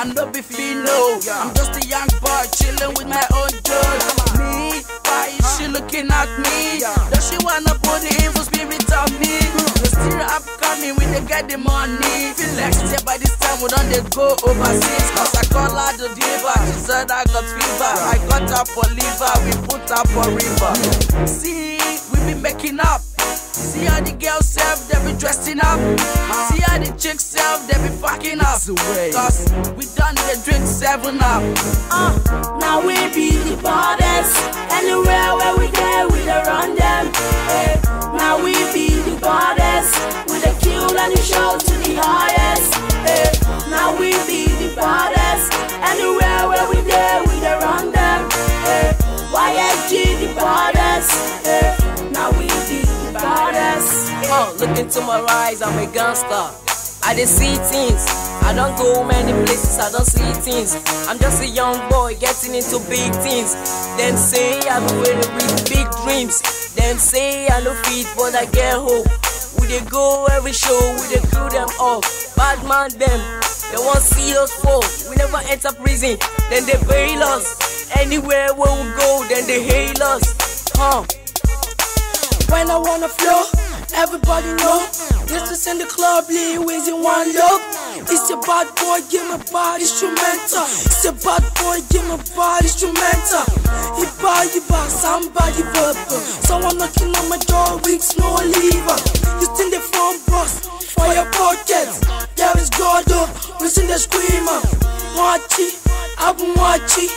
a day, I know be no. I'm just a young boy chilling with my own girl. Me, why is she looking at me? Does she wanna put the evil spirit on me? Still upcoming, we dey get the money. Next year by this time we don't dey go overseas. Cause I call her the diva, she said I got fever. I got her for liver, we put her for river. See, we be making up. See how the girls self, they be dressing up. See how the chicks self, they be fucking up. Cause we done the drink seven up. Uh, now we be the baddest. Anywhere where we go, we dey run them. Hey, now we be the baddest. We dey kill and the show to the highest. Hey, now we be the baddest. Anywhere where we go, we dey run them. Eh, hey, YFG the baddest. Hey, now we be. Uh, look into my eyes, I'm a gangster. I dey see things. I don't go many places, I don't see things. I'm just a young boy getting into big things. Them say I go with with big dreams. Them say I no fit, but I get hope. We dey go every show, we dey crew them up. Bad man them, they want see us fall. We never enter prison, then they bail us. Anywhere where we go, then they hail us. Huh? When I wanna flow, everybody know. This is in the club, Lil Weezy one look. It's a bad boy, give me bad instrumental. It's a bad boy, give me bad instrumental. You buy somebody purple. Someone knocking on my door, weeks no lever. You in the front box for your pockets. There is God, oh, listen the screamer. Watch it, I've been watching.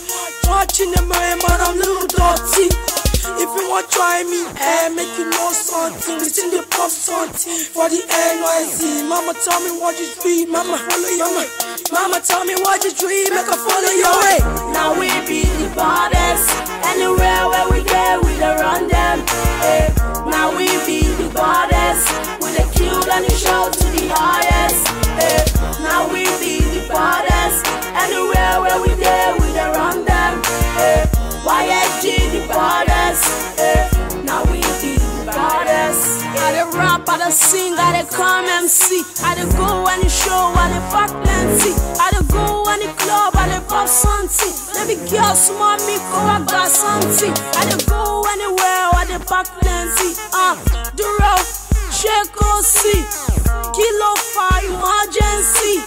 Watching the man, man, I'm little dirty. If you want try me, eh, make you know something. Listen the pop something for the NYC. Mama tell me what you dream, mama follow your way. Mama tell me what you dream, make I follow your way. Now we be the baddest. Anywhere where we go, we dey run them. Eh. Now we be the baddest. We dey kill and the show to the highest. Eh. Now we be the baddest. Anywhere where we go, we dey run them. Eh. YFG I dey sing, I dey come MC. I dey go any show, I dey pack plenty. I dey go any club, I dey pop something. Baby girl, small me, go I got something. I dey go anywhere, I dey pack plenty. Uh, the road, check see. Kilo for emergency.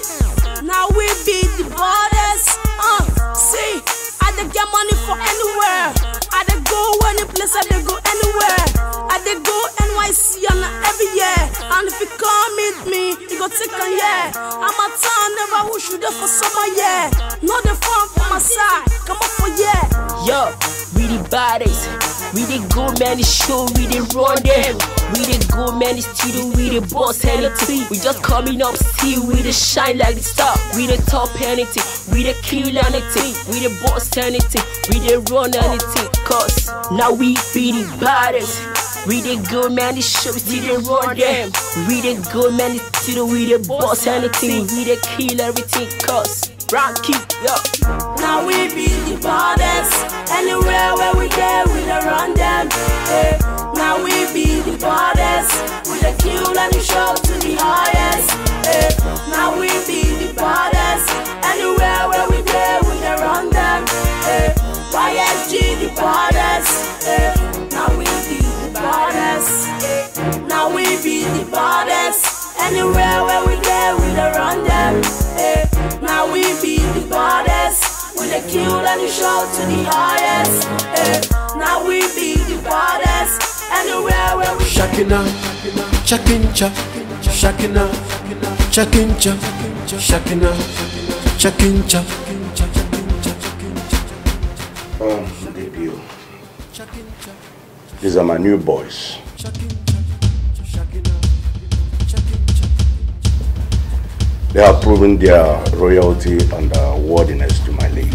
Now we be the baddest. Uh, see, I dey get money for anywhere. I dey go any place, I dey go anywhere. I dey go NYC and every year. And if you come meet me, you go take a year. I'm a town, never wish you there for summer, yeah. No the fun for my side, come up for yeah. Yo, we the baddest. We the good man the show, we the run them. We the good man the studio, we the boss anything. We just coming up, see we the shine like the star. We the top anything, we the kill anything. We the boss anything, we the run anything. Cause now we be the baddest. We the good man the show, we see the run them. We the good man the studio, we the boss anything. We the kill everything. Cause Rocky, yo. Now we be the baddest. Anywhere where we go, we the run them. Eh. Now we be the baddest. We the kill and the show to the highest. Eh. Now we be the baddest. Anywhere where we go, we the run them. Eh. YFG the baddest. Eh. Now we be the baddest. Now we be the baddest. Anywhere where we go, we dey run them. Now we be the baddest. We dey kill and the show to the highest. Now we be the baddest. Anywhere where we Shakina, Chakincha, Shakina, Chakincha, Shakina, Chakincha. Um, debut. These are my new boys. They have proven their royalty and uh, worthiness to my league.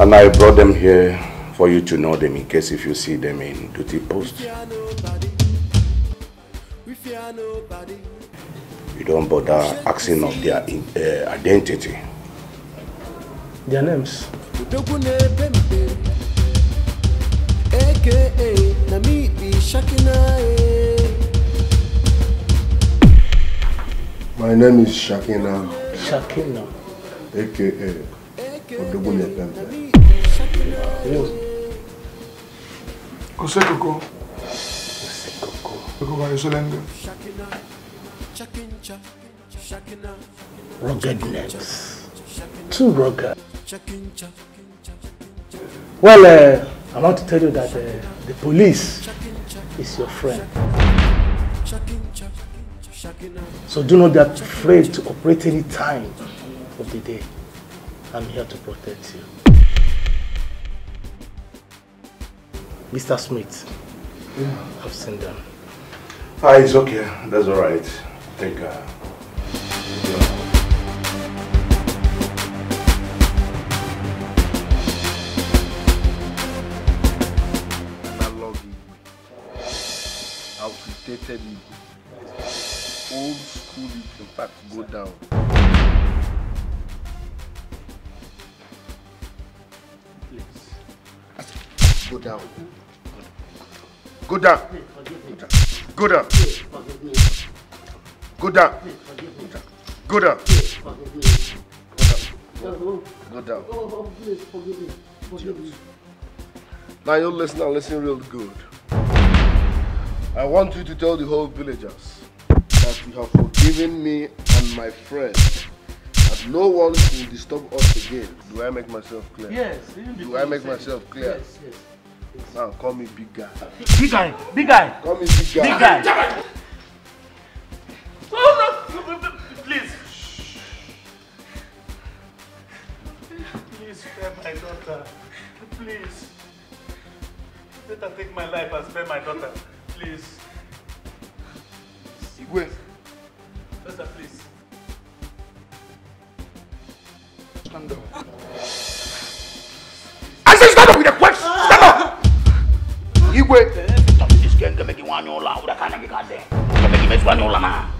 And I brought them here for you to know them in case if you see them in duty post. You don't bother asking of their uh, identity. Their names. AKA Namidi Shakina. My My name is Shakina, Shakina. aka Odogunye Pempe. You. Kosekoko. Koko ba Yosolenge. Ruggedness. Too rugged. Well, uh, I want to tell you that uh, the police is your friend. So do not be afraid to operate any time of the day. I'm here to protect you. Mr. Smith, I've seen them. Ah, it's okay. That's all right. I think. Uh, Outdated Igwe. Old school in fact, go down. I said, Go down. Go down. Go down. Go down. Go down. Go down. Now you listen and listen real good. I want you to tell the whole villagers that you have forgiven me and my friend. That no one will disturb us again. Do I make myself clear? Yes. Do I make myself clear? Yes, yes. Now call me big guy. Big guy, big guy, Call me big guy. big guy. Oh no! Please. Please spare my daughter. Please. Let her take my life and spare my daughter. Please. Igwe, Let her please. Stand up. I said stand up with a question. Stand up. Igwe. This gang can make you one yola. Udah kana kita deh. Can make you make one yola na. Oh,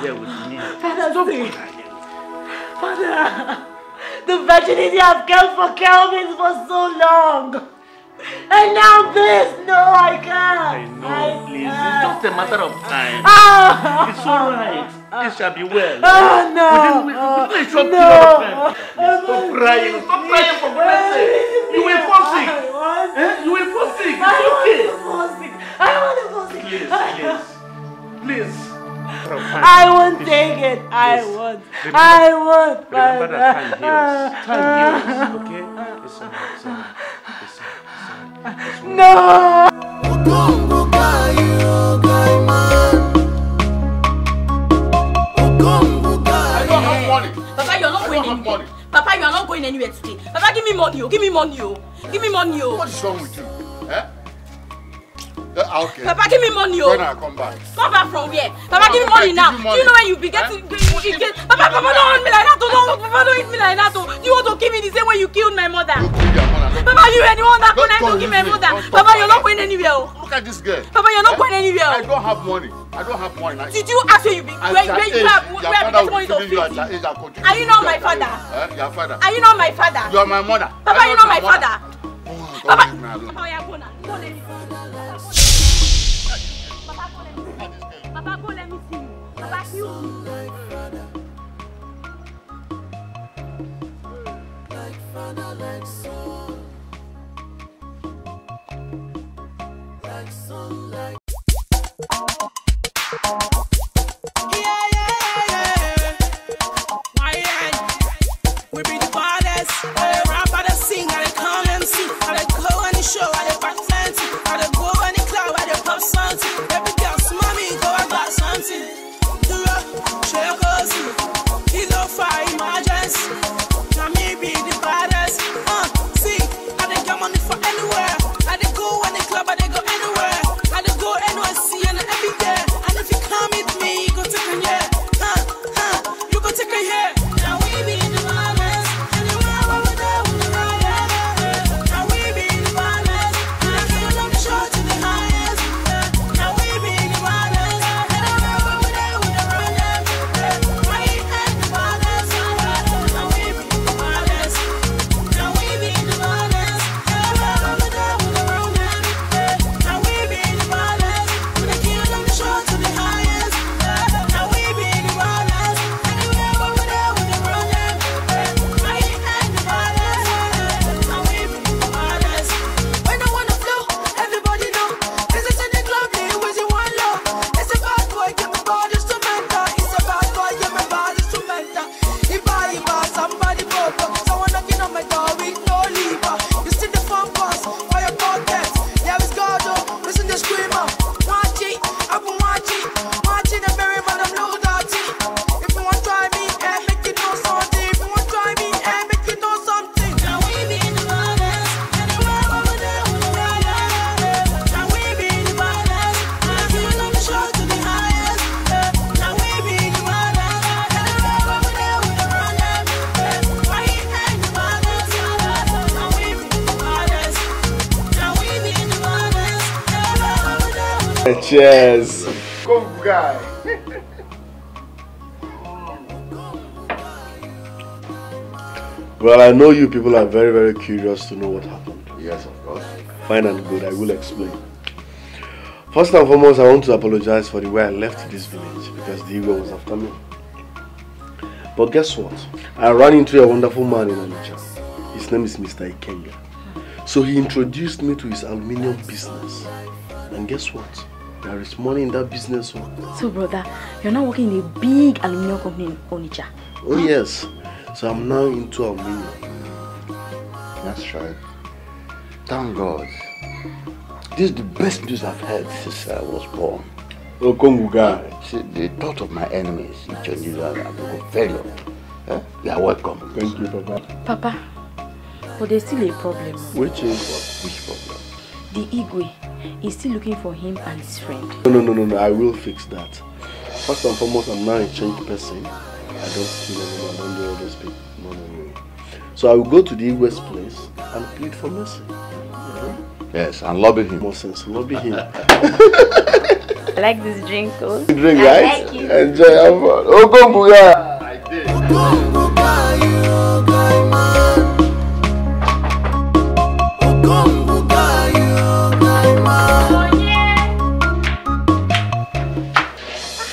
please, me. Father, the virginity I've kept for Kelvin for so long. And now this. No, I can't. I know, please. It's just a matter of time. Ah! It's all right. It shall be well. Oh, no. Within, within a short no. period of time. Oh, Stop crying. Stop crying for goodness sake. You will fall sick. I want Eh? You will fall sick. I It's want okay. to fall sick. I want to fall sick. Please, please. Please. I won't take it. I won't. I won't. Remember that time heals. Time heals. Okay? It's all right. It's all right. It's all right. It's all right. No. Papa, you're not going anywhere. Papa, you are not going anywhere today. Papa, give me money, oh. Give me money, oh. Give me money, oh. What is wrong with you? Eh? Uh, okay. Papa, give me money, oh. When I come back. Come back from where? Papa, Come give me money now. you Do money. you know when you be getting, you get, Papa, Papa, don't hit me like that. oh. Don't, Papa, don't hit me like that. oh. You want to kill me the same way you killed my mother? You kill your mother Papa, you anyone that going to give me mother. Papa, you're not going anywhere. oh. Look at this girl. Papa, you're not going anywhere. I oh. don't have money. I don't have money. Did you ask where you be? Where, where you have? Where have father this money to feed you you? Are you to not my father? Eh? Your father. Are you not my father? You are my mother. Papa, you're not my father. Don't Papa. Papa, yeah, go now. Go you. Papa, Well, I know you people are very, very curious to know what happened. Yes, of course. Fine and good, I will explain. First and foremost, I want to apologize for the way I left this village because the eagle was after me. But guess what? I ran into a wonderful man in Onitsha. His name is Mr. Ikenga. So he introduced me to his aluminium business. And guess what? There is money in that business. oh. So, brother, you're now working in a big aluminium company in Onitsha. Oh yes. So I'm now into aluminium. That's right. Thank God. This is the best news I've heard since I was born. Oh, Kongu guy. See, the thought of my enemies, each and every other, failure. Eh? You are welcome. Thank you, Papa. Papa, but there's still a problem. Which is Which problem? The Igwe is still looking for him and his friend. No, no, no, no, no. I will fix that. First and foremost, I'm now a changed person. I don't kill anyone. I don't do all those people. No, no, no. So I will go to the West place and plead for mercy. Yes, and lobby him. More sense. Lobby him. I like this drink, oh. Drink, I right? like it. Enjoy, have fun. Oh, Kongu, yeah.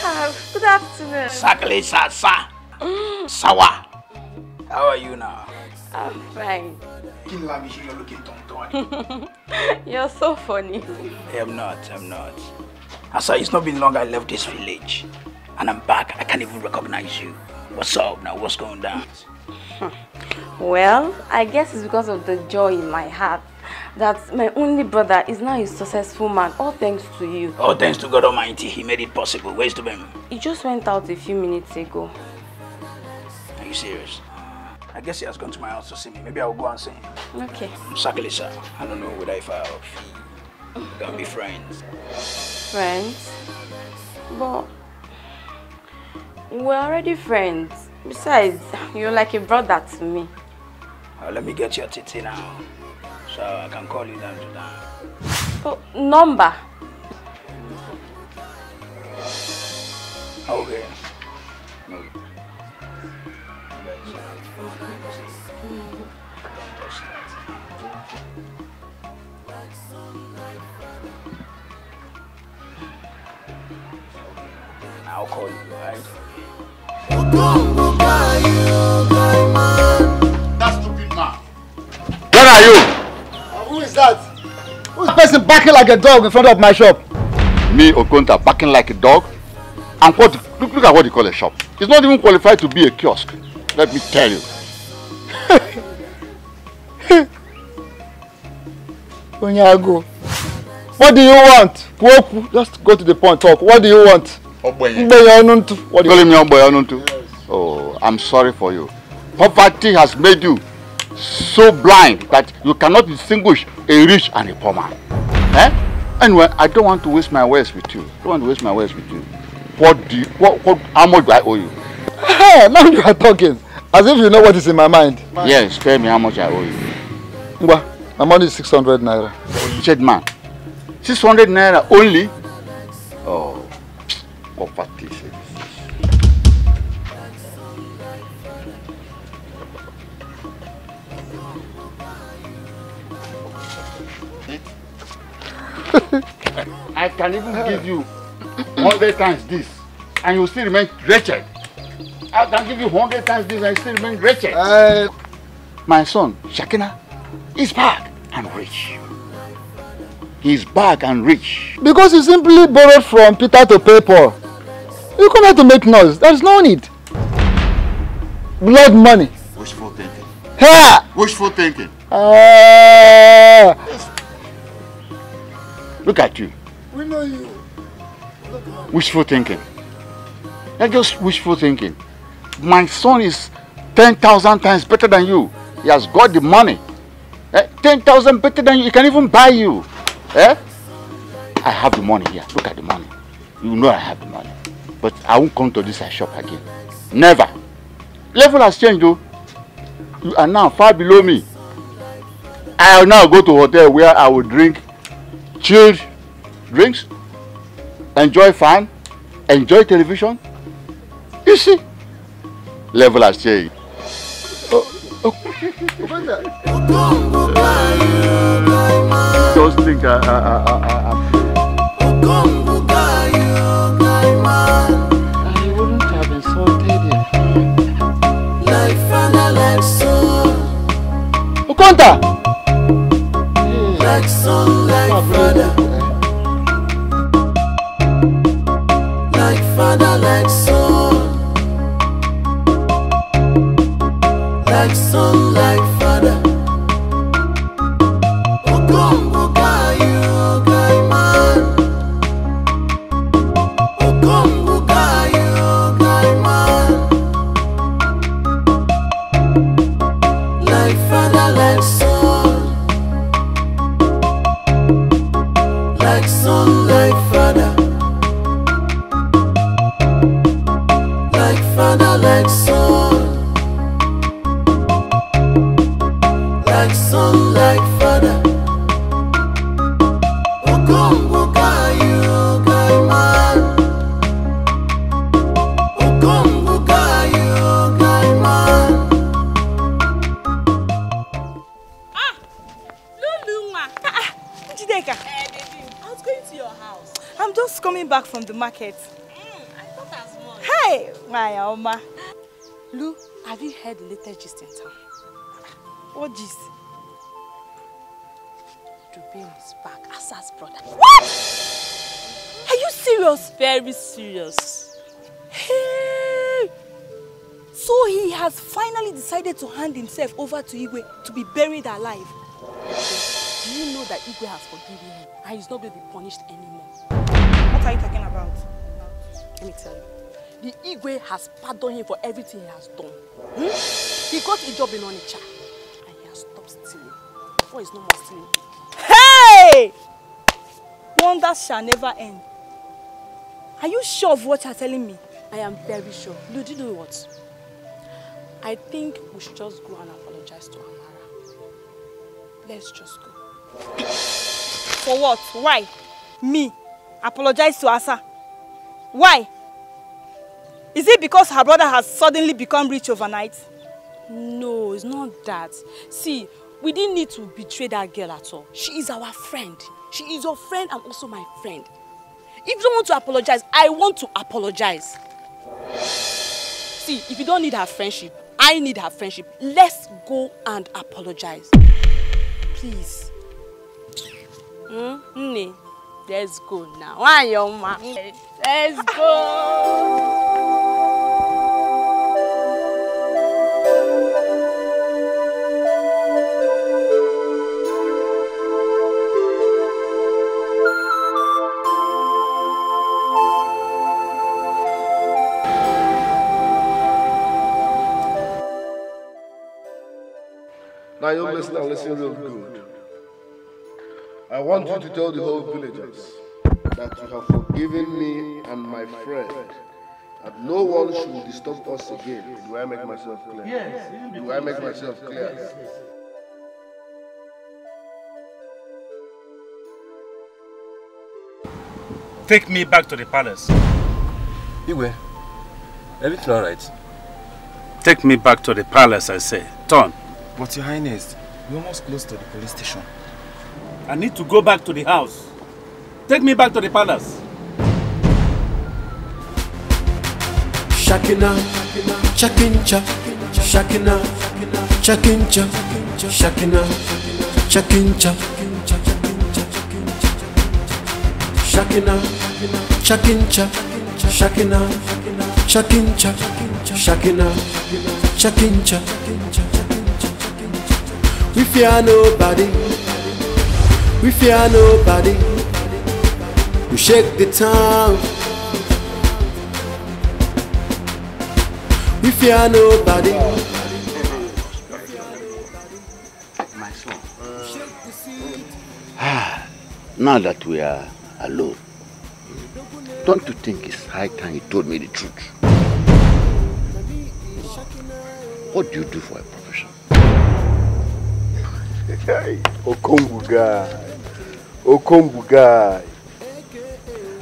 Ah, good afternoon. Sakle Sasa. Sawa. How are you now? I'm fine. Kill Lamishi, you're looking tongue You're so funny. I'm not, I'm not. Asa, it's not been long I left this village. And I'm back. I can't even recognize you. What's up now? What's going down? Hmm. Well, I guess it's because of the joy in my heart that my only brother is now a successful man, all thanks to you. Oh, thanks to God Almighty, He made it possible. Where's the man? He just went out a few minutes ago. Are you serious? I guess he has gone to my house to see me. Maybe I'll go and see him. Okay. Sakle, sir. I don't know whether if I'll we can be friends. Friends? But we're already friends. Besides, you're like a brother to me. Uh, let me get your titty now. so I can call you down to down. Oh, number. Okay. You, right? That stupid man. Where are you? who is that? Who's person barking like a dog in front of my shop? Me, Okonta, barking like a dog. And what? Look, look at what you call a shop. It's not even qualified to be a kiosk. Let me tell you. Onyago. What do you want? Kwoku, just go to the point, talk. What do you want? Oh, I'm sorry for you. Poverty has made you so blind that you cannot distinguish a rich and a poor man. Eh? Anyway, I don't want to waste my words with you. I don't want to waste my words with you. What do you, what, what, how much do I owe you? Hey, now you are talking. As if you know what is in my mind. Yes, tell me how much I owe you. Ngwa, my money is 600 naira. You said man. 600 naira only? Oh, poverty. I can even give you 100 times this and you still remain wretched. I can give you 100 times this and you still remain wretched. Uh, My son, Shakina, is back and rich. He's back and rich. Because he simply borrowed from Peter to pay Paul. You come here to make noise. There's no need. Blood money. Wishful thinking. Here! Wishful thinking. Uh, Look at you. we know you. Wishful thinking. Not just wishful thinking. My son is 10,000 times better than you. He has got the money. Eh? 10,000 better than you. He can even buy you. Eh? I have the money here. Look at the money. You know I have the money. But I won't come to this shop again. Never. Level has changed though. You are now far below me. I will now go to hotel where I will drink chilled drinks, enjoy fun, enjoy television. You see, level has changed. Just think I, I, I, I, I, Okonta! like son, like ah, father. Like father, like son. Like son, like back from the market. Mm, I thought as much. Hey, my Oma. Lou, have you heard the latest gist in town? What gist? Dubin is back, Asa's brother. What? Are you serious? Very serious. Hey! So he has finally decided to hand himself over to Igwe to be buried alive. Do you know that Igwe has forgiven him and he's not going to be punished anymore? Let me tell you. The Igwe has pardoned him for everything he has done. Hmm? He got a job in Onitsha and he has stopped stealing. Before he's no more stealing. Hey! Wonders shall never end. Are you sure of what you're telling me? I am very sure. Do you know what? I think we should just go and apologize to Amara. Let's just go. For what? Why? Me? Apologize to Asa? Why? Is it because her brother has suddenly become rich overnight? No, it's not that. See, we didn't need to betray that girl at all. She is our friend. She is your friend and also my friend. If you don't want to apologize, I want to apologize. See, if you don't need her friendship, I need her friendship. Let's go and apologize. Please. Hmm? Nne, let's go now. Why, your ma? Let's go. Now you listen listen real good. I want you to tell the whole villagers that you have forgiven me and my friend. And no one should disturb us again. Do I make myself clear? Yes. Do I make myself clear? Take me back to the palace. Igwe, everything alright? Take me back to the palace, I say. Turn. But your highness, we're almost close to the police station. I need to go back to the house. Take me back to the palace. Shakina, chakincha, shakina, chakincha, shakina, chakincha, shakina, chakincha, shakina, chakincha, shakina, chakincha. We fear nobody, we fear nobody. We shake the town. We fear nobody. My son. Ah, now that we are alone, don't you think it's high time you told me the truth? What do you do for a profession? Hey, Okongu guy. Okongu guy.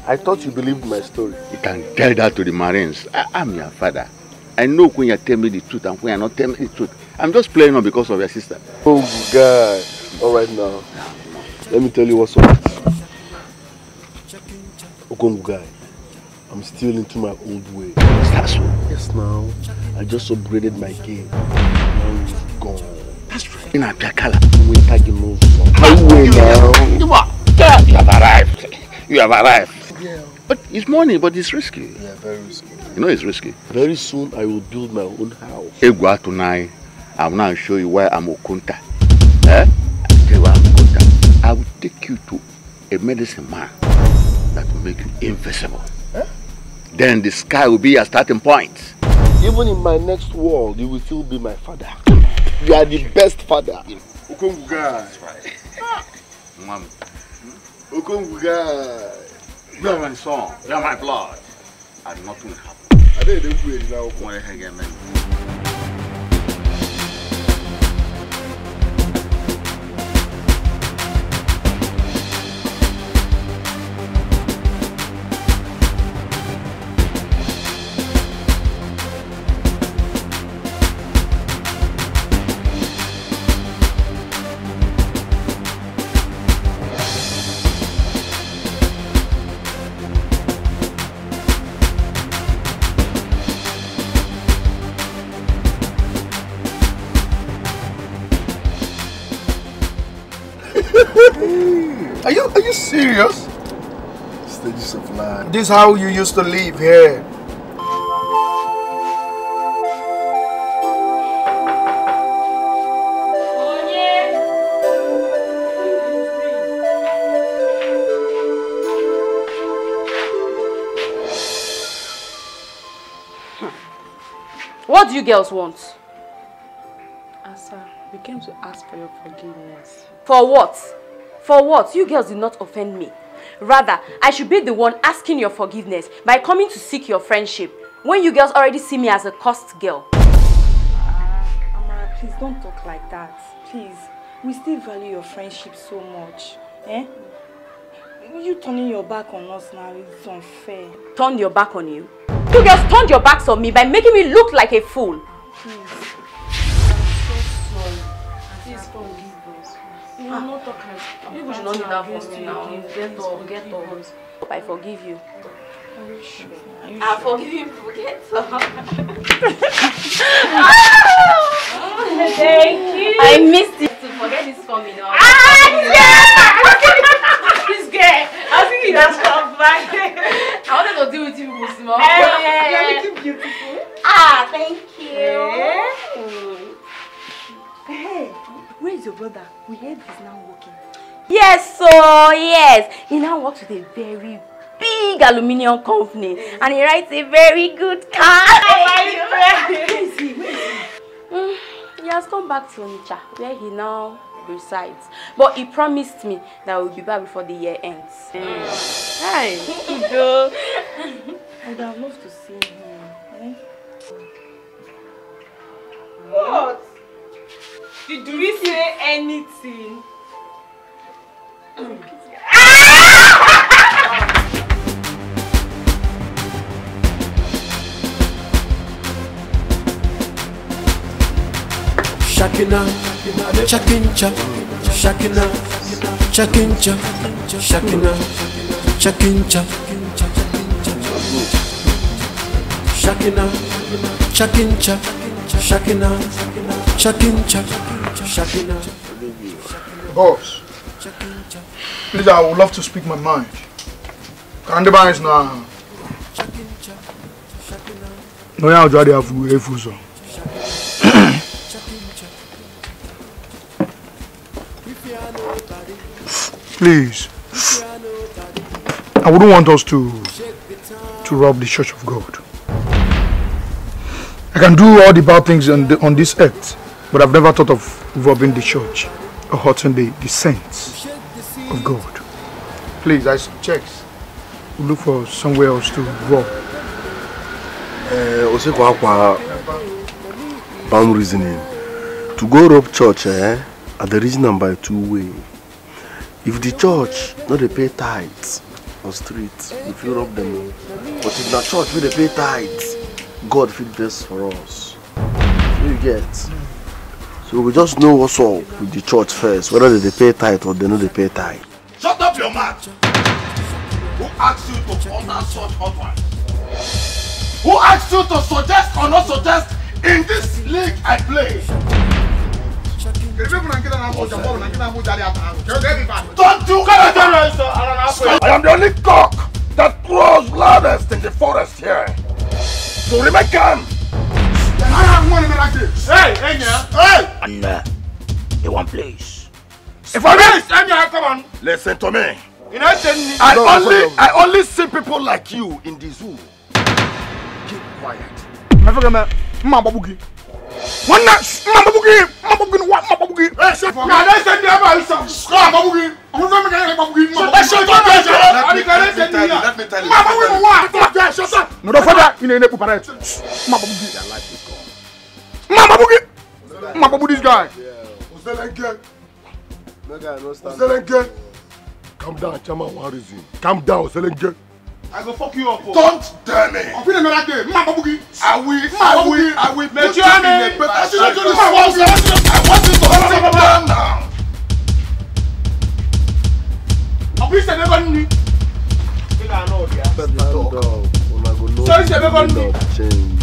I thought you believed my story. You can tell that to the Marines. I, I'm your father. I know when you tell me the truth and when you're not telling me the truth. I'm just playing on because of your sister. Okongu guy. All right now. Let me tell you what's up. Okongu guy. I'm still into my old way. Is that so? Yes, now. I just upgraded my game. Now it's gone. That's right. In Apiakala. Winter Gino. Highway now. You are. Yeah, you have arrived. You have arrived. But it's money, but it's risky. Yeah, very risky. You know it's risky. Very soon I will build my own house. Egwa tonight, I will now show you why I'm Okunta. Eh? I tell you I'm Okunta. I will take you to a medicine man that will make you invisible. Eh? Then the sky will be your starting point. Even in my next world, you will still be my father. You are the best father. Okongu guy. Mom, Okongu guy. you are my son. You are my blood. And nothing will happen. I didn't even pray now. Serious? Stages of life. This is how you used to live here. What do you girls want? Ah, Asa, we came to ask for your forgiveness. For what? For what? You girls did not offend me. Rather, I should be the one asking your forgiveness by coming to seek your friendship when you girls already see me as a cursed girl. Amara, please don't talk like that. Please. we still value your friendship so much. Eh? You turning your back on us now is unfair. Turned your back on you? You girls turned your backs on me by making me look like a fool. Please. Please forgive us. You will not talk like You should not do that for me now. Get get. I forgive you. Are you sure? I forgive you. Forget Thank you. I missed it. To forget this coming on. this girl. I think you just come back. I wanted to deal with you small. Eh, You're looking beautiful. Ah, thank you. Hey, where is your brother? We heard he's now working. Yes, so yes. He now works with a very big aluminium company and he writes a very good car. Where is he? Where is he? Mm, he has come back to Onitsha where he now resides. But he promised me that we'll be back before the year ends. Hi. Ido. I would have loved to see him. Eh? What? Did we say anything? Shakina, Chakincha, Shakina, Chakincha, Shakina, Chakincha, Shakina, Chakincha, Shakina, Chakincha, Shakina. Boss, please, I would love to speak my mind. Kandeba is now. No, I'll try to have a. Please, I wouldn't want us to to rob the Church of God. I can do all the bad things on, the, on this earth, but I've never thought of robbing the church or hurting the, the saints of God. Please, I checks. We'll look for somewhere else to rob. Uh, Akwa, palm reasoning. To go rob church, eh, at the reason by two way. If the church no dey pay tithes on street, we fit rob them. But if na church wey dey pay tithes, God fit bless for us. You get. So we just know what's up with the church first, whether they dey pay tithe or they no dey pay tithe. Shut up your mouth! Who asked you to order such offers? Who asked you to suggest or not suggest in this league I play? Don't you I am the only cock that crows loudest in the forest here. So remain calm. Hey, Enya! Hey! And uh, the one place. If I miss Enya, come on. Listen to me. You know, I No, no, only, no. I only see people like you in the zoo. Keep quiet. Africa man, mma babugi. Wanna mma babugi, mma babugi, what mma babugi? Hey, shut up. Now, let's send the other house. Mma babugi. I'm not gonna babugi. Shut up, shut up, shut up. Let me tell you, let me tell you. Mma babugi what? Shut up, shut up. No, don't forget. You know, pupare. Mma babugi. Their life is gone. Mma babugi. Mma babugi this guy. Oselenge. Oselenge. Oselenge. Calm down, Chama one reason. Calm down, Oselenge. I go fuck you up. Don't dare me. I'm feeling another game. Mma babugi. I will, Mma I babugi. will, I will Let put you you have in it. a better I shape. want you to- I want you to, I want you to sit down now. Ọkùnrin ṣẹ̀dẹ̀ bá ní. Stand up. Una go know Sorry, the sir, never meaning of change.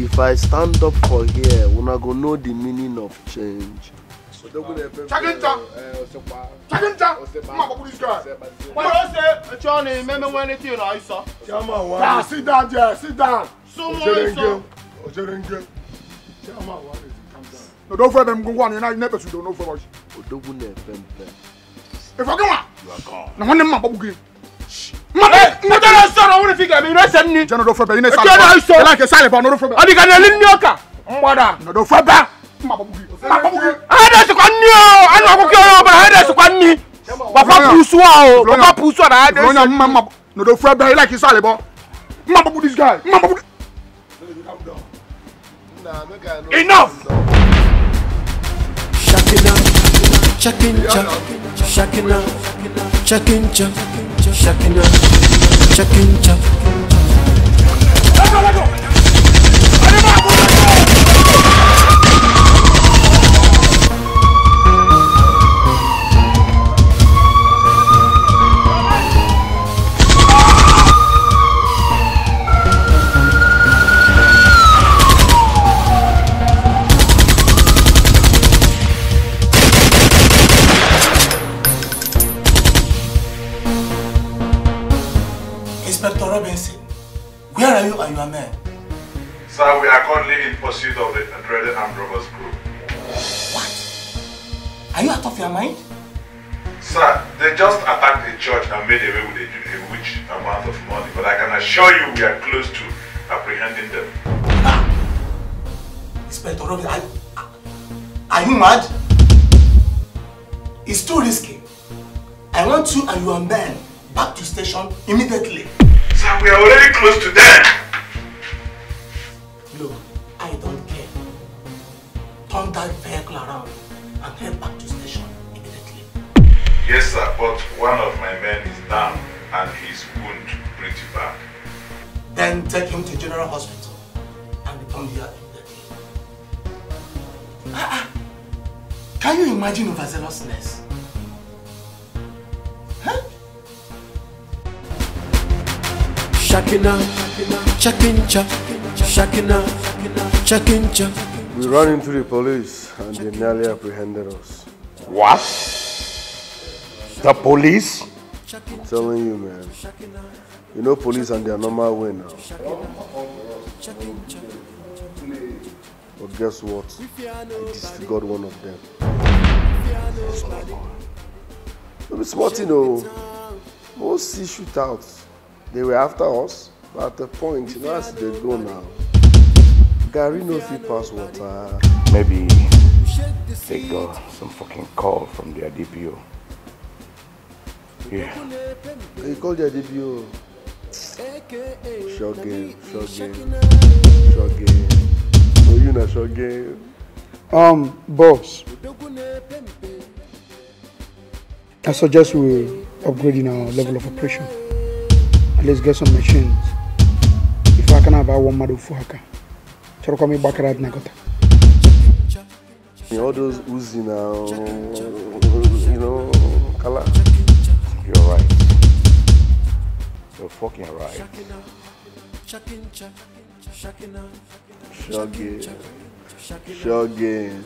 If I stand up for here, una go know the meaning of change. Chakinta. Chakinta. Mma babugi this guy. Why don't say, Johnny, remember when it you know, I saw? Chama one Ah, reason. sit down there, sit down. Someone saw. Oselenge. Chama one reason. Calm down. No, don't fret them. Go on. You're not never to do no for much. Odogwu na-epe If I go on. You are gone. Tell you sorrow, what if you get me? You know, send me. Jẹ́ no don't fret them. You know Ẹ jẹ́ náà sọ. You like a silent but no don't fret them. Adi ka na ni oka. Mbada. No don't fret them. Mma babugi. Mma babugi. Ada su kwa ni o. Anu akuki o ba ada su kwa ni. Papa pusu o. Papa pusu na ada. Blonya mma mma. No don't fret them. You like a silent but. Mma babugi this guy. Mma babugi. Enough. Shakina, chakincha, shakina, chakincha, shakina, chakincha. Inspector where are you and your men? Sir, we are currently in pursuit of the dreaded armed robbers group. What? Are you out of your mind? Sir, they just attacked the church and made away with a, a huge amount of money, but I can assure you we are close to apprehending them. Ah! Inspector Robinson, are, are you mad? It's too risky. I want you and your men back to station immediately. Sir, we are already close to them. Look, I don't care. Turn that vehicle around and head back to station immediately. Yes, sir, but one of my men is down and his wound pretty bad. Then take him to General Hospital and come here immediately. Ah, ah. Can you imagine overzealousness? Shakina, chakincha, shakina, chakincha. We ran into the police and they nearly apprehended us. What? The police? I'm telling you, man. You know police and their normal way now. But guess what? I disfigured one of them. No be smart, you know. Most see shootouts. They were after us, but at the point, you know, as they go now, Gary no fit pass water. Maybe they got some fucking call from their DPO. Yeah. They call their DPO. Short game, short game, short game. No, you not short game. Um, boss. I suggest we upgrading our level of operation. And let's get some machines. If I can have one model for Haka. Choroko mi Bakarat Nagota. All those Uzi now, you know, color. You're right. You're fucking right. Short game, short game.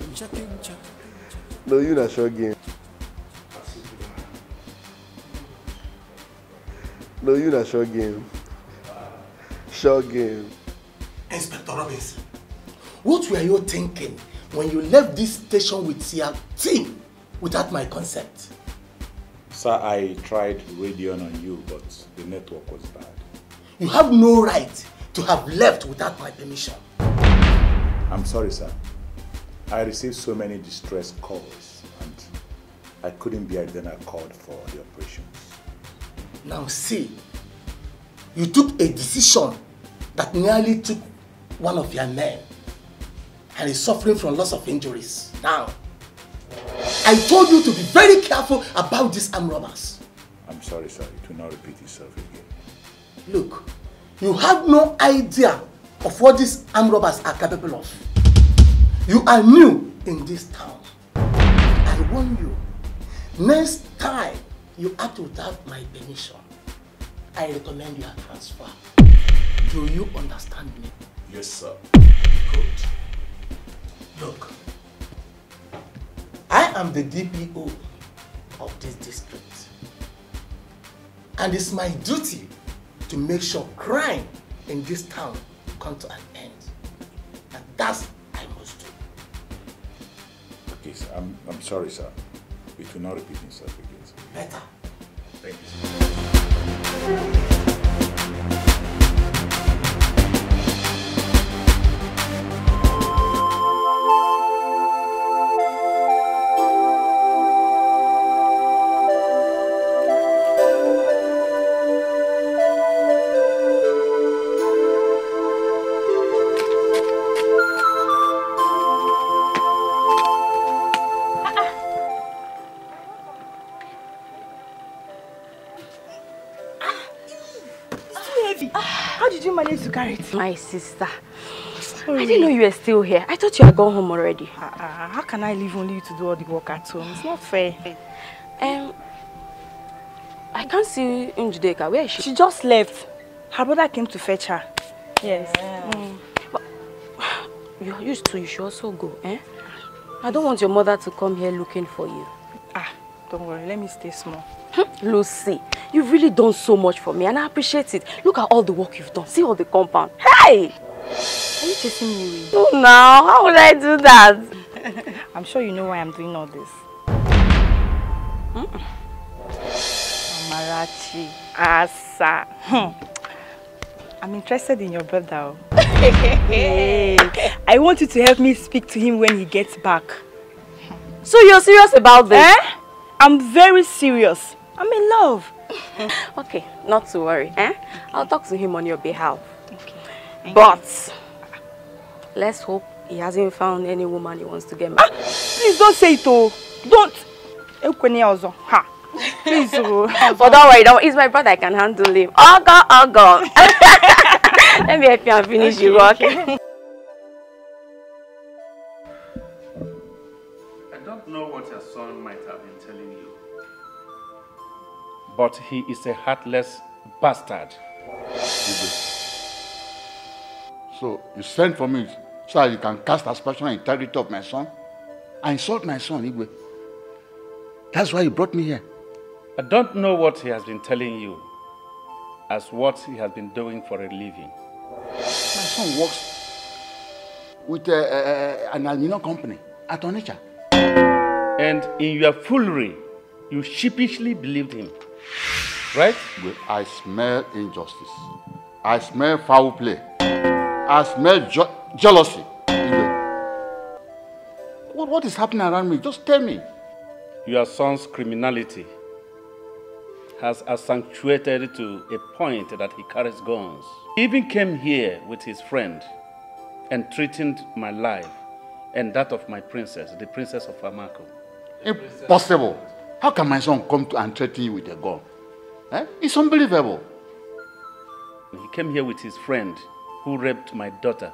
No, you not short No, you not short game. Short game. Inspector Robinson, what were you thinking when you left this station with your team without my consent? Sir, I tried radioing on you, but the network was bad. You have no right to have left without my permission. I'm sorry, sir. I received so many distress calls and I couldn't bear then I called for the operations. Now see, you took a decision that nearly took one of your men and is suffering from loss of injuries. Now, I told you to be very careful about these armed robbers. I'm sorry, sir. It will not repeat itself again. Look, you have no idea of what these armed robbers are capable of. You are new in this town. I warn you, next time you act without my permission, I recommend your transfer. Do you understand me? Yes, sir. Good. Look, I am the DPO of this district. And it's my duty to make sure crime in this town come to an end. And that's I must do. Okay, sir. I'm, I'm sorry, sir. It will not repeat itself again. Better. Thank you, My sister. I didn't know you were still here. I thought you had gone home already. Uh, uh, how can I leave only you to do all the work at home? It's not fair. Um, I can't see Njideka. Where is she? She just left. Her brother came to fetch her. Yes. Mm. But you used to. You should also go, eh? I don't want your mother to come here looking for you. Ah, don't worry. Let me stay small. Lucy, you've really done so much for me and I appreciate it. Look at all the work you've done. See all the compound. Hey! Are you chasing me away? No, now. How would I do that? I'm sure you know why I'm doing all this. Mm. Amarachi, Asa. Hmm. I'm interested in your brother. hey, I want you to help me speak to him when he gets back. So you're serious about this? Eh? I'm very serious. I'm in love. okay, not to worry. Eh? I'll talk to him on your behalf. Okay. But let's hope he hasn't found any woman he wants to get married. Ah, please don't say it, oh. Don't. Ha. Please, oh. but don't worry, don't. He's my brother. I can handle him. Oh God, oh God. Let me help you and finish okay, your work. I But he is a heartless bastard. So you sent for me so that you can cast aspersion on integrity of my son? I insult my son, Igwe. That's why you brought me here. I don't know what he has been telling you as what he has been doing for a living. My son works with uh, uh, an aluminum company at Onitsha. And in your foolery, you sheepishly believed him. Right? I smell injustice. I smell foul play. I smell je jealousy. What, what is happening around me? Just tell me. Your son's criminality has accentuated to a point that he carries guns. He even came here with his friend and threatened my life and that of my princess, the princess of Amako. Impossible. How can my son come to and threaten you with a gun? Eh? It's unbelievable. He came here with his friend who raped my daughter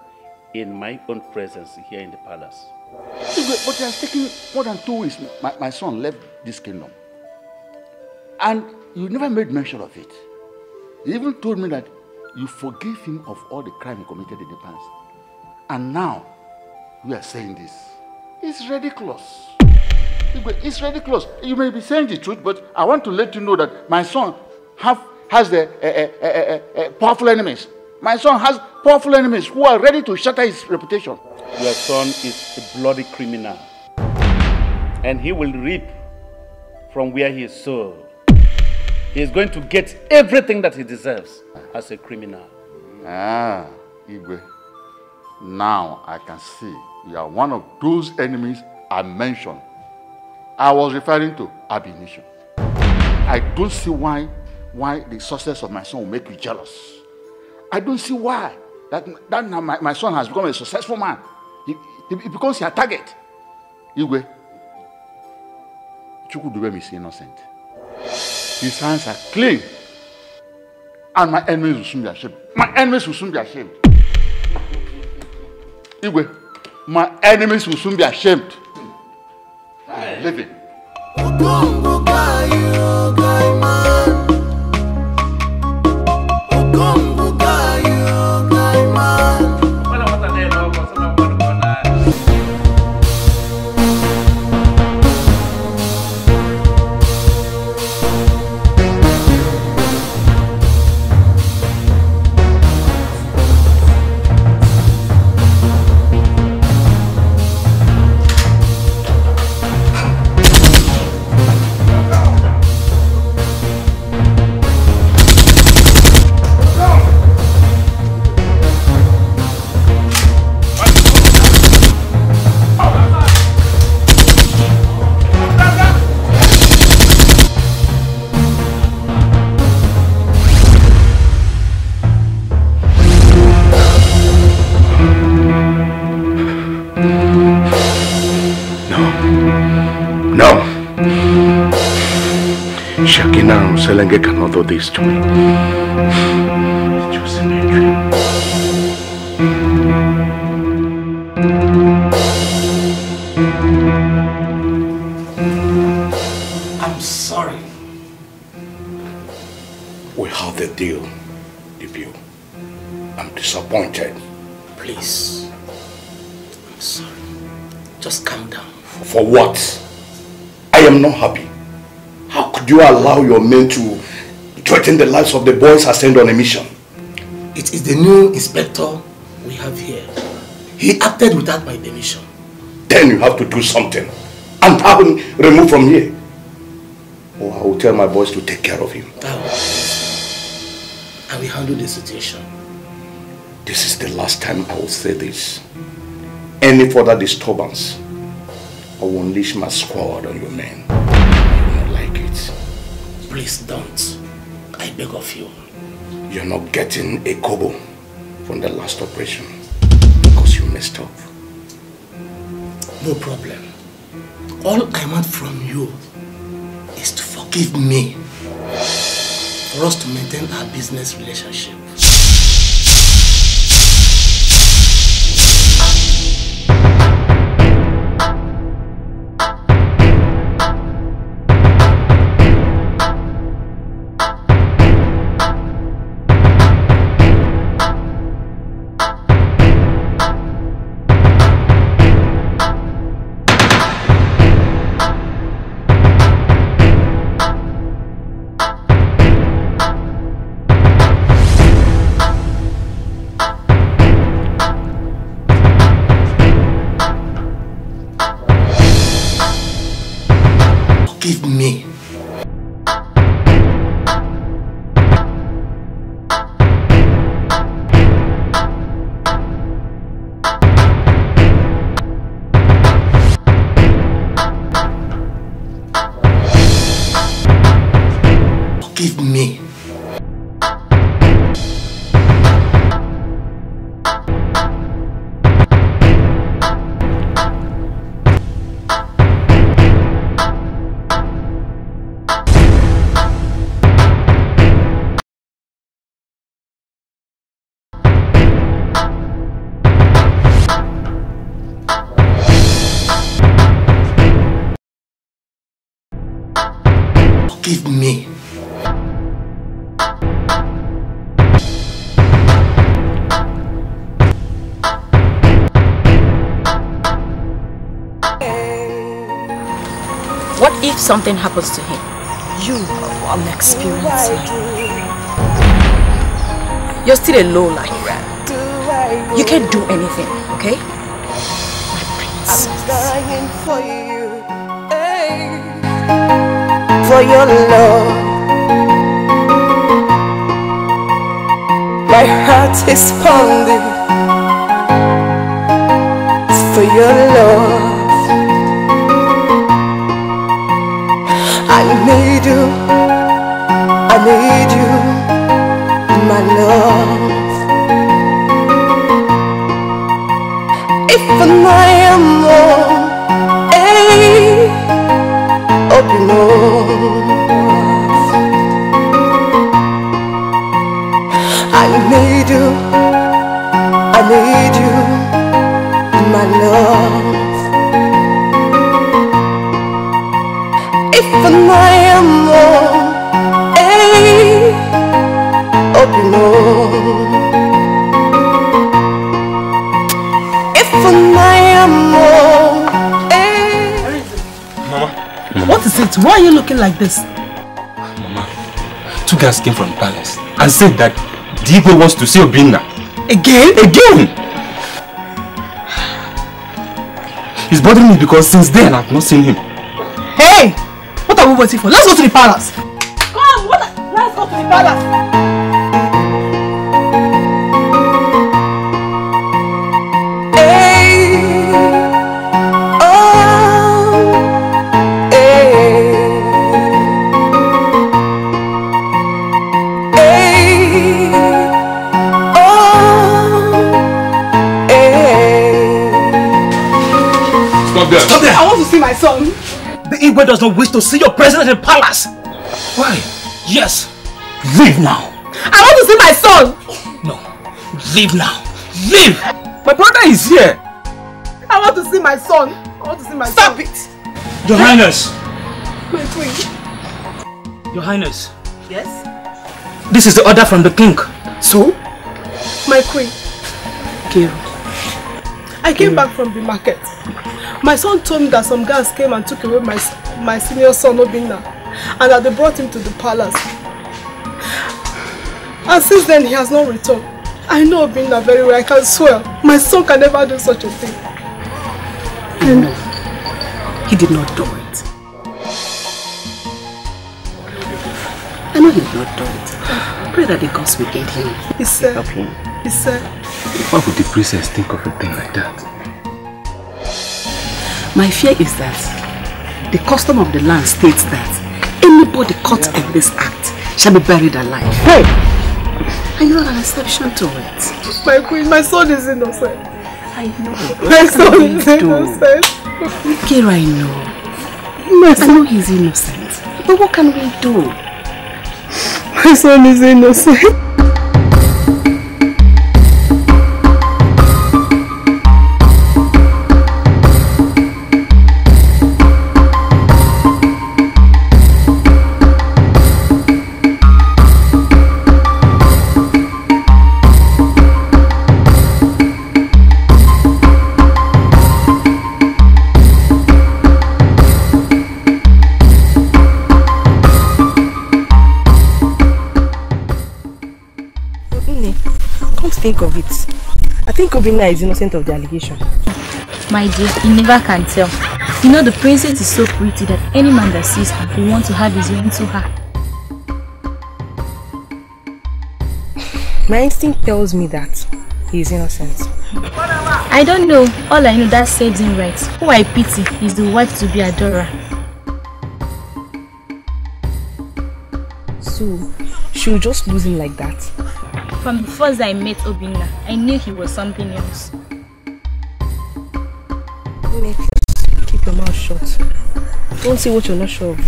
in my own presence here in the palace. But it has taken more than two weeks. My, my son left this kingdom. And you never made mention of it. You even told me that you forgave him of all the crime he committed in the past. And now, we are saying this. It's ridiculous. It's very close. You may be saying the truth, but I want to let you know that my son have, has the uh, uh, uh, powerful enemies. My son has powerful enemies who are ready to shatter his reputation. Your son is a bloody criminal. And he will reap from where he is sowed. He is going to get everything that he deserves as a criminal. Ah, Igwe. Now I can see you are one of those enemies I mentioned. I was referring to Abination. I don't see why, why the success of my son will make you jealous. I don't see why that, that now my, my son has become a successful man. He, he, he becomes your target. Igwe, Chukudubem is innocent. His hands are clean. And my enemies will soon be ashamed. My enemies will soon be ashamed. Igwe, my enemies will soon be ashamed. Living. Selenge cannot do this to me. I'm sorry. We have the deal, DPO. I'm disappointed. Please. I'm sorry. Just calm down. For what? I am not happy. Could you allow your men to threaten the lives of the boys I sent on a mission? It is the new inspector we have here. He acted without my permission. Then you have to do something and have him removed from here. Or I will tell my boys to take care of him. I will handle the situation. This is the last time I will say this. Any further disturbance, I will unleash my squad on your men. It. Please don't. I beg of you. You're not getting a kobo from the last operation because you messed up. No problem. All I want from you is to forgive me for us to maintain our business relationship. If something happens to him? You are an. You're still a low life. You can't do anything, okay? I'm dying for you, hey. for your love. My heart is pounding for your love. My love. If I am wrong, hey, eh, open I need you, I need you, my love. If I am wrong, open If I am wrong, hey. Mama, what is it? Why are you looking like this? Two guys came from the palace and said that Digo wants to see Obinna. Again? Again! He's bothering me because since then I've not seen him. Hey! What are we waiting for? Let's go to the palace. Come, what? Let's go to the palace. See my son. The Igwe does not wish to see your president in the palace. Why? Yes. Leave now. I want to see my son. No. Leave now. Leave! My brother is here. I want to see my son. I want to see my Stop son. it! Your Highness. My queen. Your Highness. Yes? This is the order from the king. So? My queen. Kiro. I came back from the market. My son told me that some guys came and took away my my senior son Obinna and that they brought him to the palace. And since then he has not returned. I know Obinna very well, I can swear. My son can never do such a thing. And he did not do it. I know he did not do it. Pray that the gods will aid him. He said, Help him. he said, Why would the princess think of a thing like that? My fear is that the custom of the land states that anybody caught in this act shall be buried alive. Hey! And you're an exception to it. my queen, my son is innocent. I know. My son is do? innocent. Kira, I know. I know he's innocent. But what can we do? My son is innocent. Think of it. I think Obinna is innocent of the allegation. My dear, you never can tell. You know the princess is so pretty that any man that sees her will want to have his way into her. My instinct tells me that he is innocent. I don't know. All I know that serves him right. Who I pity is the wife to be Adora. So, she will just lose him like that. From the first I met Obinna, I knew he was something else. Please keep your mouth shut. Don't say what you're not sure of.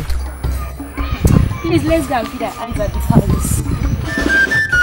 Please, let's go and feed our eyes at the palace.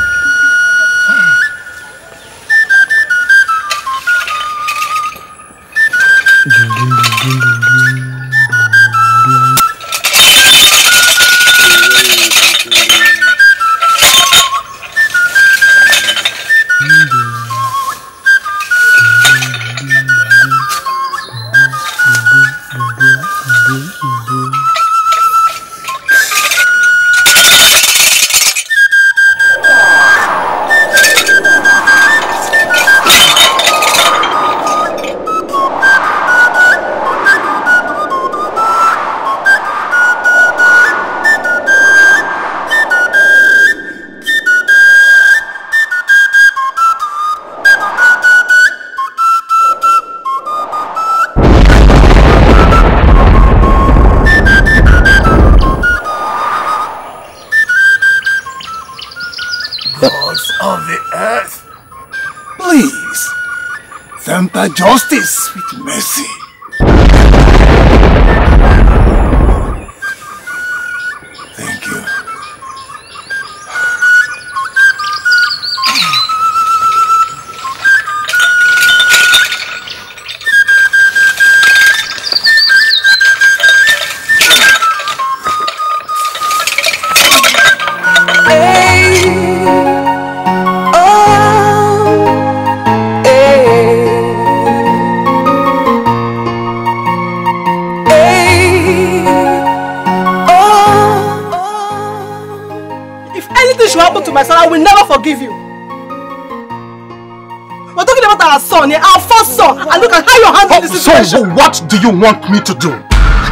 You want me to do?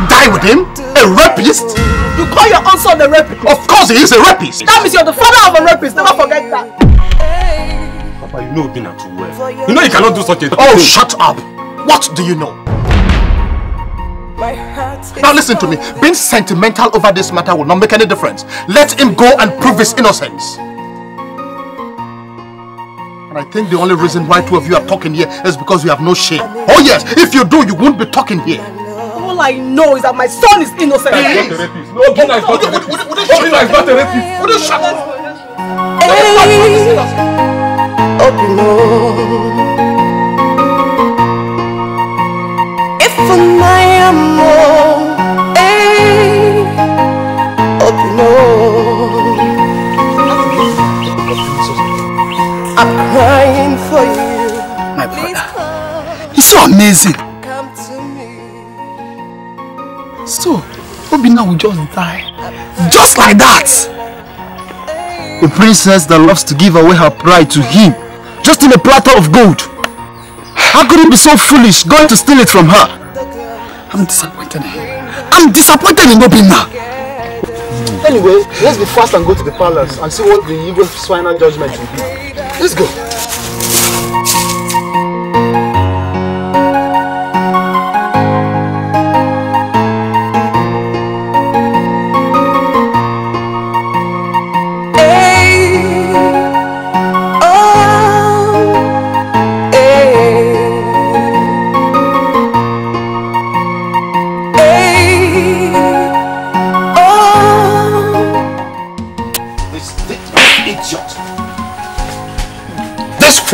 Die with him? A rapist? You call your own son a rapist? Of course he is a rapist. That means you're the father of a rapist. Never forget that. Papa, you know Obinna too well. You know you cannot do such a thing. Oh, shut up. What do you know? Now listen to me. Being sentimental over this matter will not make any difference. Let him go and prove his innocence. And I think the only reason why two of you are talking here is because you have no shame. Oh yes, if you do, you won't be talking here. All I know is that my son is innocent. He's not. No, Obinna is not a rapist. Obinna is not a rapist. Would you shut up? Hey, I'm crying for you. My brother. He's so amazing. Come to me. So, Obinna will just die. Just like that. A princess that loves to give away her pride to him. Just in a platter of gold. How could he be so foolish going to steal it from her? I'm disappointed in him. I'm disappointed in Obinna. Anyway, let's be fast and go to the palace and see what the Igwe's final judgment will be. Let's go.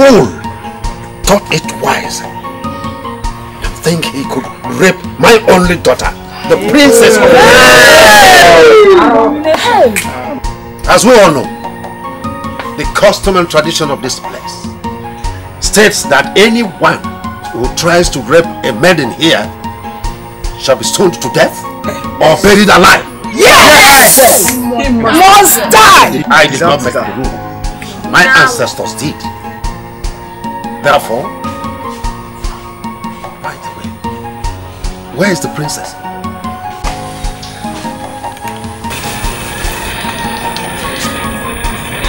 Fool thought it wise to think he could rape my only daughter, the princess of the As we all know, the custom and tradition of this place states that anyone who tries to rape a maiden here shall be stoned to death or buried alive. Yes! He must die! I did not make the rule. My ancestors did. Therefore, by the way, where is the princess?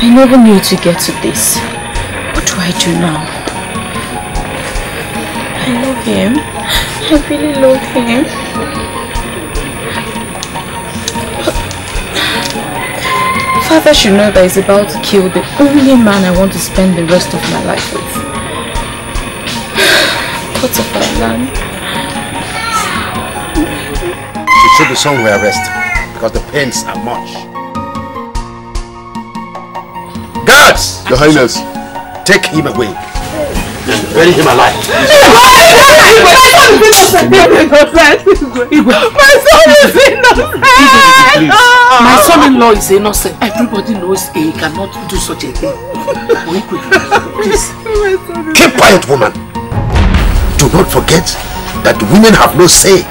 I never knew to get to this. What do I do now? I love him. I really love him. Father should know that he's about to kill the only man I want to spend the rest of my life with. What of our land? She should be somewhere resting because the pains are much. Guards! Your Highness. Take him away and bury him alive. My son is innocent! My son-in-law is innocent. Everybody knows he cannot do such a thing. Wait, wait, please. Keep quiet, woman. Not forget that women have no say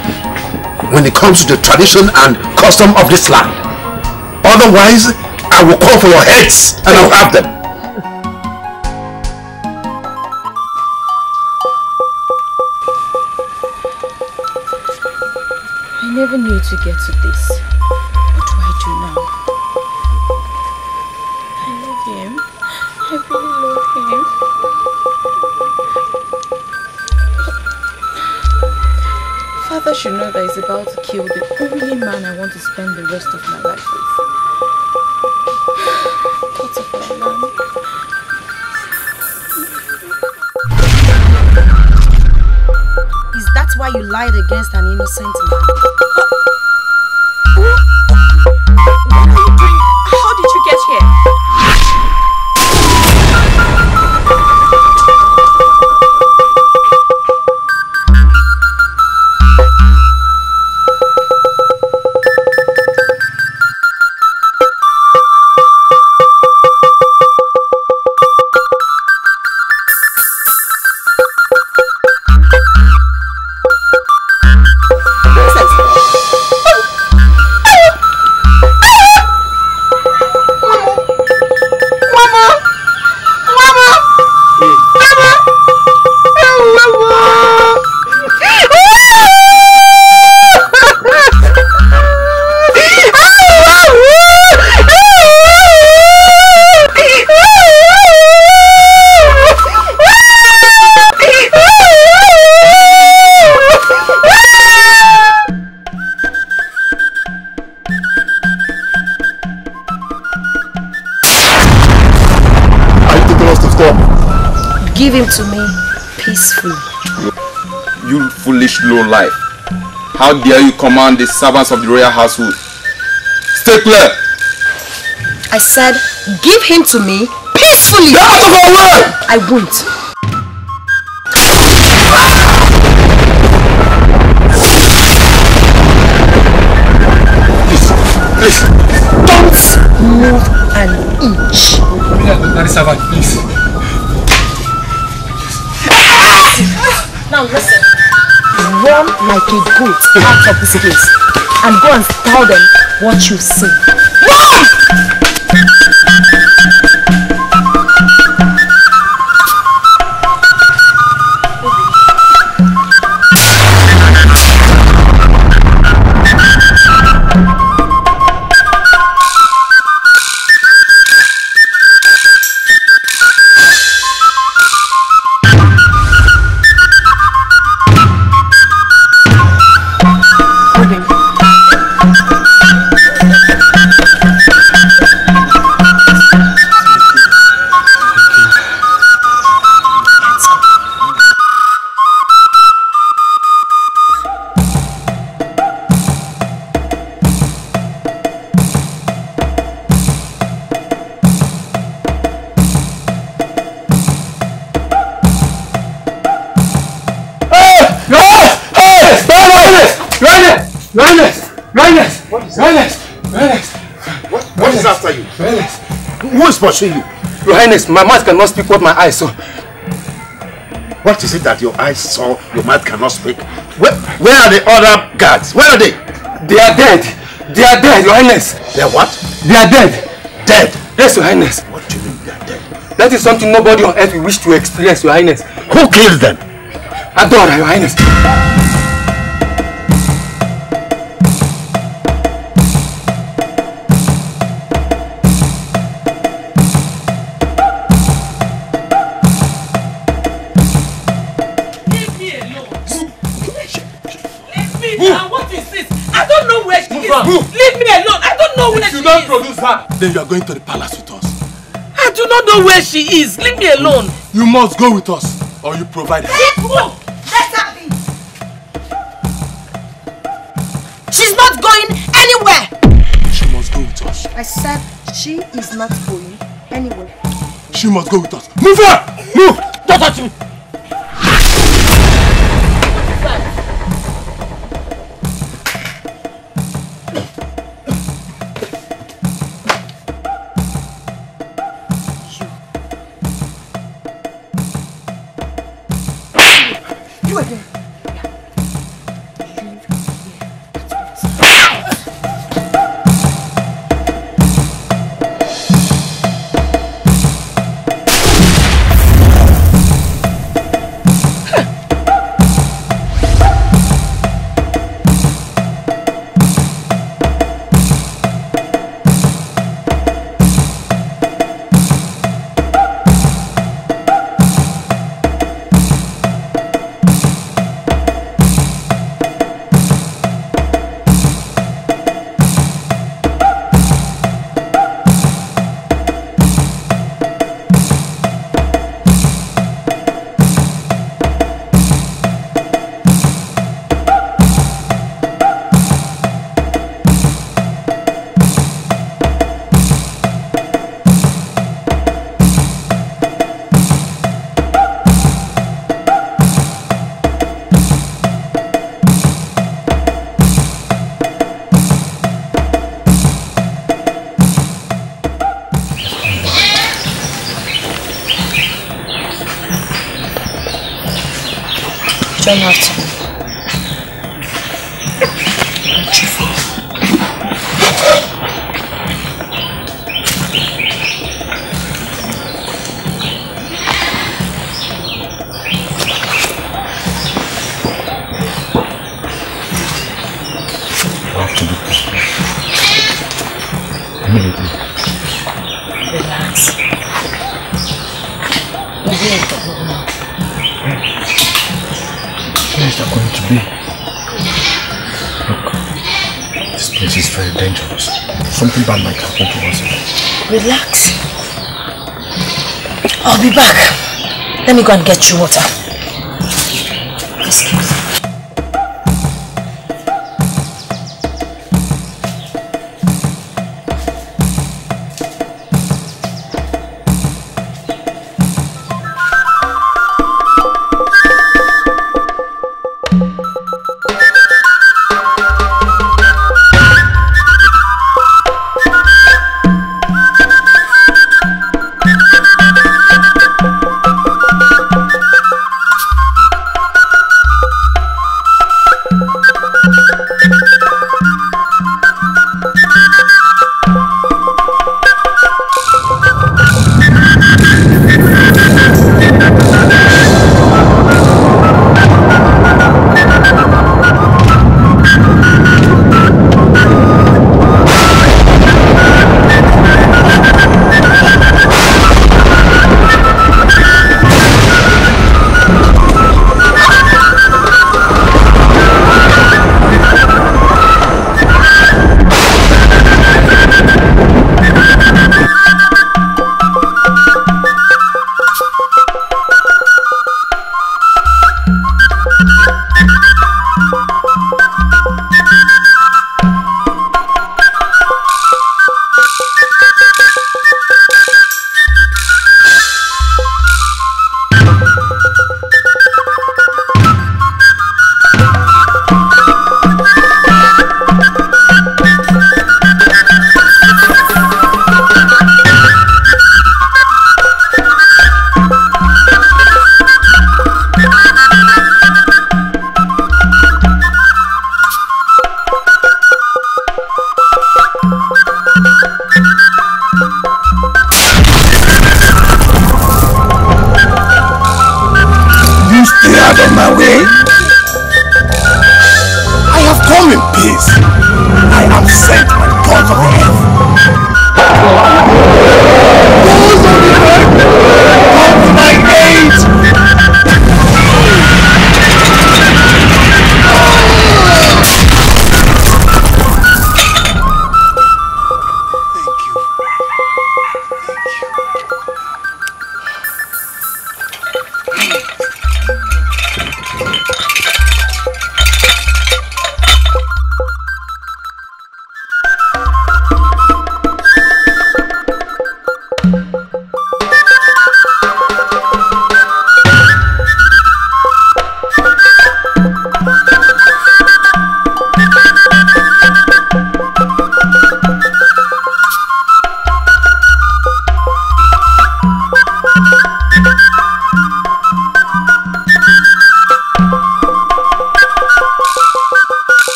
when it comes to the tradition and custom of this land. Otherwise, I will call for your heads and I'll have them. Of my life with. Is that why you lied against an innocent man? Give him to me peacefully. You foolish low life. How dare you command the servants of the royal household? Stay clear! I said, give him to me Peacefully! Get out of our way! I won't. Please, Don't move an inch. Daddy Servant, please. Now like a goat out of this place and go and tell them what you see. Pursuing you? Your Highness, my mouth cannot speak what my eyes saw. What is it that your eyes saw, your mouth cannot speak? Where, where are the other guards? Where are they? They are dead. They are dead, Your Highness. They are what? They are dead. Dead? Yes, Your Highness. What do you mean they are dead? That is something nobody on earth will wish to experience, Your Highness. Who killed them? Adora, Your Highness. I don't know where she is. Leave me alone. I don't know where If she you don't is. produce her, then you are going to the palace with us. I do not know where she is. Leave me alone. You must go with us, or you provide her. Move. Let her be. She's not going anywhere. She must go with us. I said she is not going anywhere. She must go with us. Move her! Move! Don't touch me. Relax. Where is that going to be? Look, this place is very dangerous. Something bad might happen to us. Relax. I'll be back. Let me go and get you water.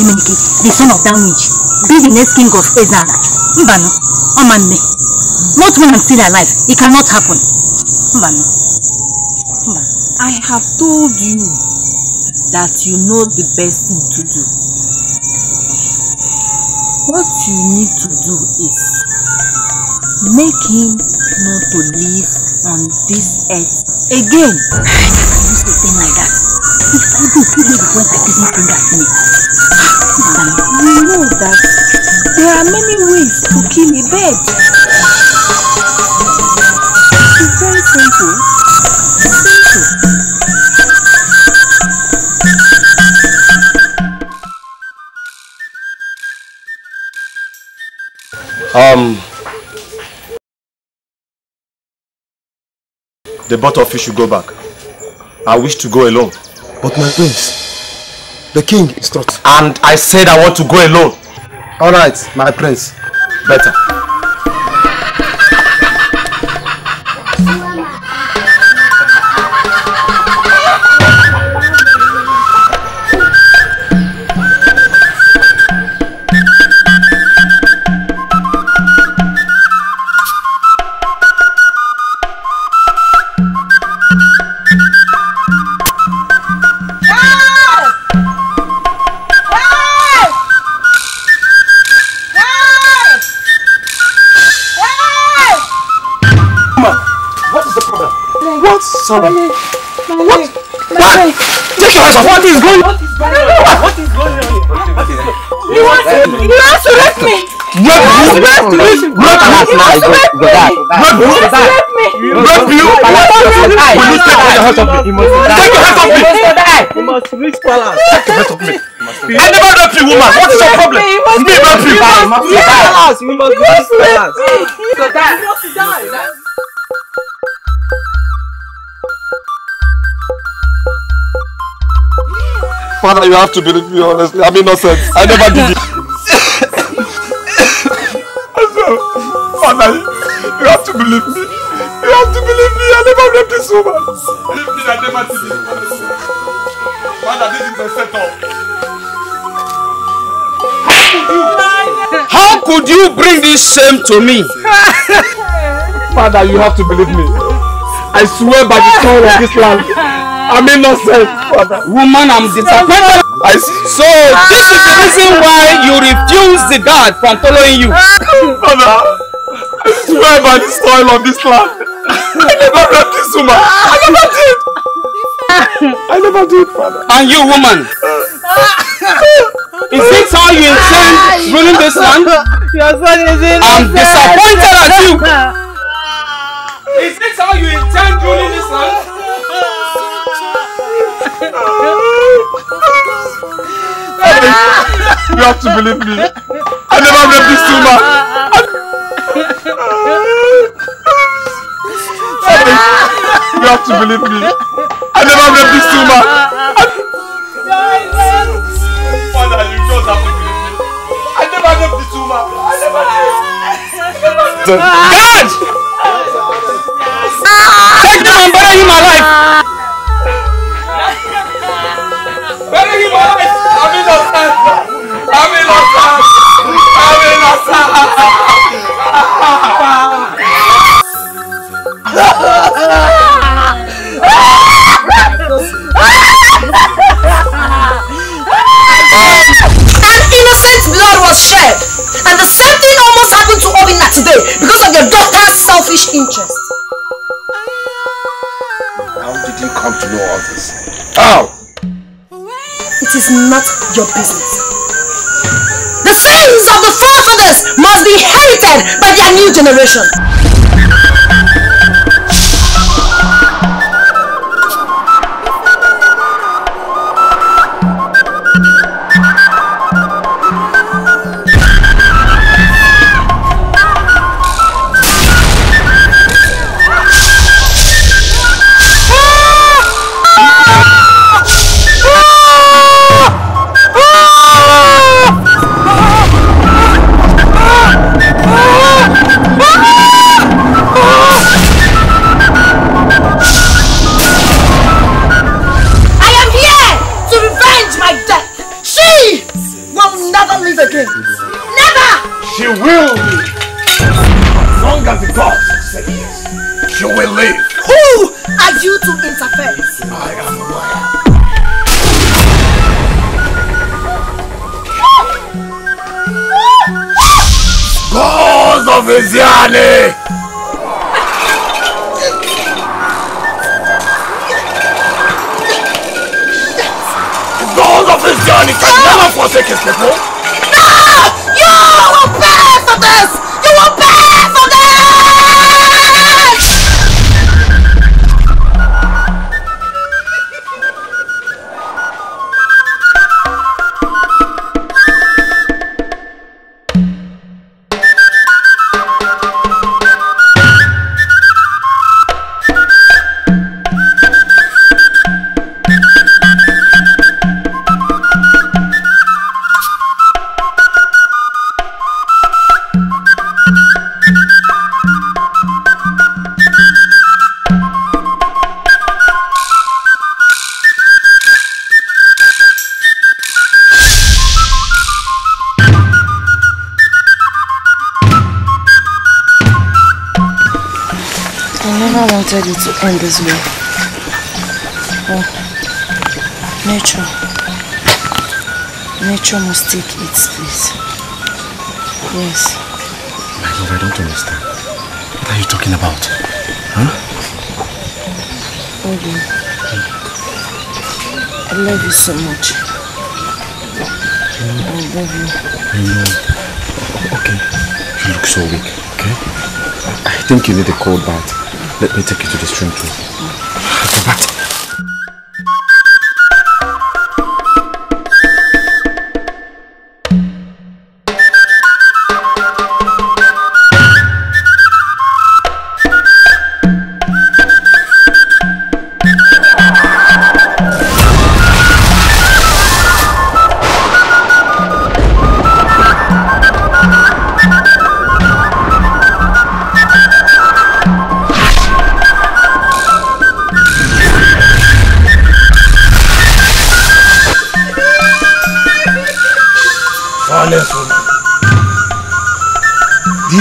Emenike, the son of that witch, be the next king of Ezara. Mbano, Omanme. Not when I'm still alive. It cannot happen. Mbano. I have told you that you know the best thing to do. What you need to do is make him not to live on this earth again. Use a thing like that. You know that there are many ways to kill a bird. It's very simple. Simple. Um, the both of should go back. I wish to go alone. But my prince, the king instructs. And I said I want to go alone. All right, my prince. Better. What? Sorry. What? What? Take your hands off. What is going on? What is going on here? You want to, you want to rape me? Rape you? You want to rape me? Rape you? You want to rape me? Rape you? You want to rape me? Rape you? You want to rape me? Will you take your hands off me? You. Take your hands off me! You must. You reach palace. Take your hands off me. I never rape you, woman. What is your problem? You Me rape you. You must Yes. die. You must You must reach rape palace. me. Father, you have to believe me, honestly. I'm innocent. I never did it. Father, you have to believe me. You have to believe me. I never raped this woman. Believe me, I never did it. honestly. Father, this is a setup. How could you bring this shame to me? Father, you have to believe me. I swear by the soil of this land, I'm innocent, Father. Woman, I'm disappointed. I see. So this is the reason why you refuse the guard from following you. Father, I swear by the soil of this land, I never raped this woman. I never did. I never did, Father. And you, woman, is this how you intend ruling this land? Your son is innocent. I'm disappointed at you. Is this how you intend ruling this land? You have to believe me. I never raped this woman. You have to believe me. I never raped this woman. Father, you just have to believe me. I never raped this woman. I never did. God! Take him and bury him alive. Because of your daughter's selfish interest. How did you come to know all this? How? It is not your business. The sins of the forefathers must be inherited by their new generation. It to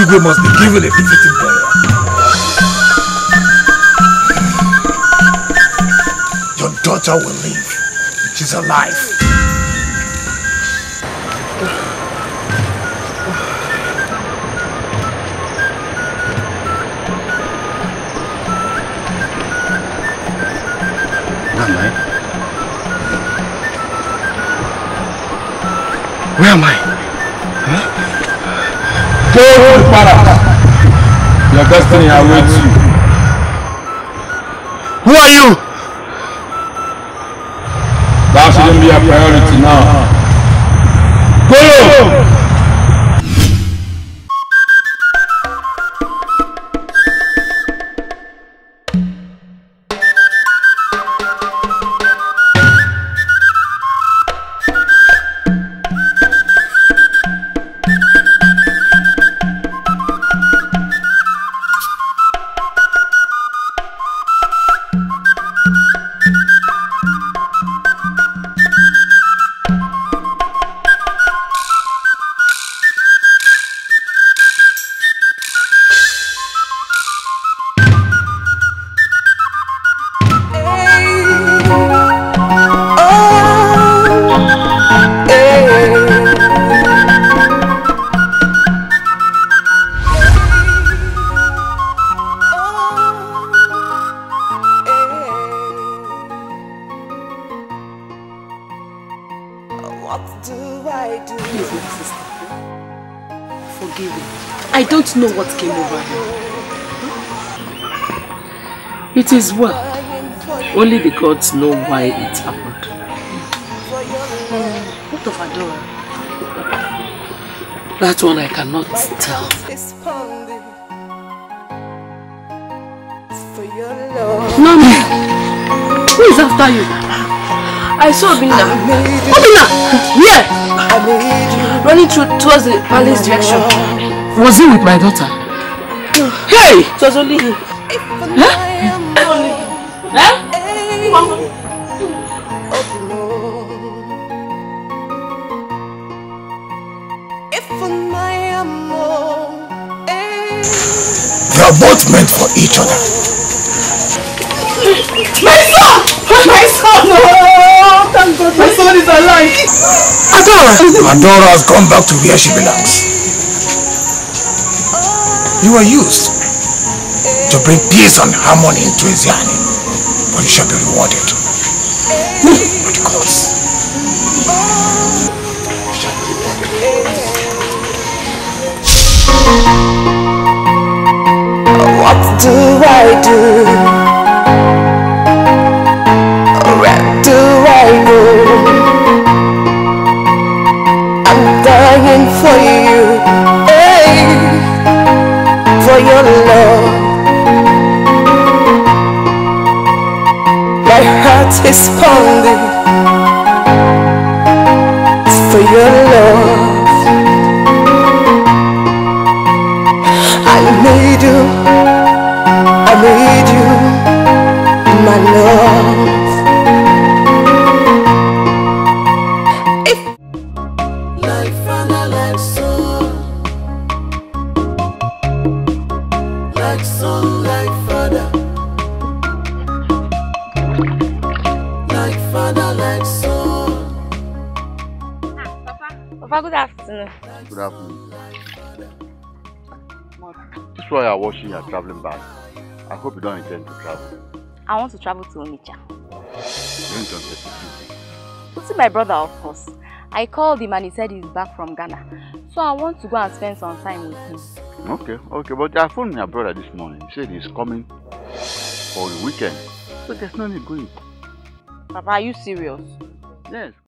We must be given a fitting burial. Your daughter will live. She's alive. Where am I? Where am I? Your destiny awaits you. Who are you? That shouldn't be a priority now. Go Only the gods know why it happened. What of Adora? That one I cannot tell. Mommy! Who is after you? I saw Obinna. Obinna! Where? Running through towards the palace direction. Was he with my daughter? Hey! It was only him. Huh? Only. Huh? Are both meant for each other. My son! My son! Oh, thank God my son is alive. Adora! Adora has gone back to where she belongs. You were used to bring peace and harmony into Eziani, but you shall be rewarded. do I do? Where do I go? I'm dying for you, hey, for your love. My heart is pounding Why you're washing your traveling bag. I hope you don't intend to travel. I want to travel to Onitsha. You intend To see my brother, of course. I called him and he said he's back from Ghana. So I want to go and spend some time with him. Okay, okay, but I phoned your brother this morning. He said he's coming for the weekend. So there's no need going. Papa, are you serious? Yes.